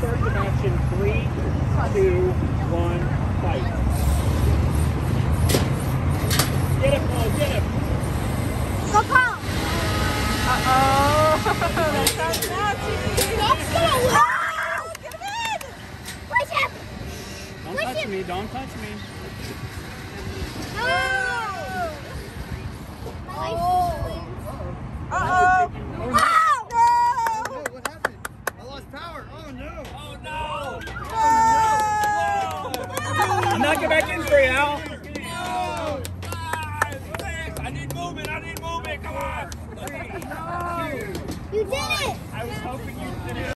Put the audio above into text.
So start the match in three, two, one, fight. Get him, Paul, get him. Go, Paul. Uh-oh. that sounds nasty. Next to it. Oh! Get him in. Push him. Don't Push touch him. me, don't touch me. No. Uh-oh. Oh! Oh, what happened? I lost power. Oh no. Oh no! Oh! I'm not getting back in for you, Al. No. I need movement, I need movement, come on! You did it. I was hoping you did it.